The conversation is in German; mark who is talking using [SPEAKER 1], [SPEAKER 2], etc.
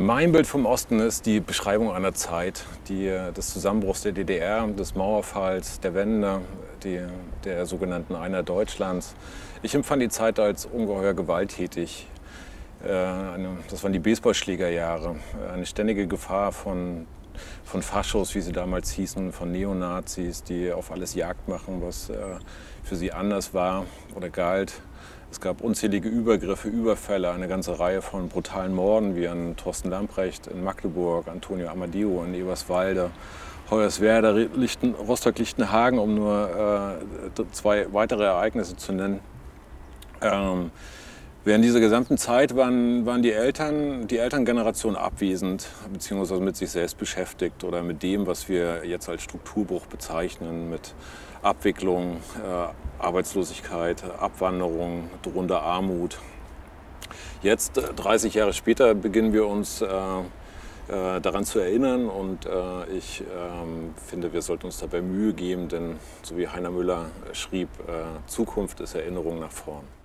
[SPEAKER 1] Mein Bild vom Osten ist die Beschreibung einer Zeit, die, des Zusammenbruchs der DDR, des Mauerfalls, der Wende, die, der sogenannten Einheit Deutschlands. Ich empfand die Zeit als ungeheuer gewalttätig. Äh, das waren die Baseballschlägerjahre, eine ständige Gefahr von, von Faschos, wie sie damals hießen, von Neonazis, die auf alles Jagd machen, was äh, für sie anders war oder galt. Es gab unzählige Übergriffe, Überfälle, eine ganze Reihe von brutalen Morden wie an Thorsten Lamprecht in Magdeburg, Antonio Amadeo in Eberswalde, Hoyerswerda, Lichten, Rostock-Lichtenhagen, um nur äh, zwei weitere Ereignisse zu nennen. Ähm, während dieser gesamten Zeit waren, waren die Eltern, die Elterngeneration abwesend, beziehungsweise mit sich selbst beschäftigt oder mit dem, was wir jetzt als Strukturbruch bezeichnen, mit Abwicklung, äh, Arbeitslosigkeit, Abwanderung, drohende Armut. Jetzt, 30 äh, Jahre später, beginnen wir uns äh, äh, daran zu erinnern und äh, ich ähm, finde, wir sollten uns dabei Mühe geben, denn so wie Heiner Müller schrieb, äh, Zukunft ist Erinnerung nach vorn.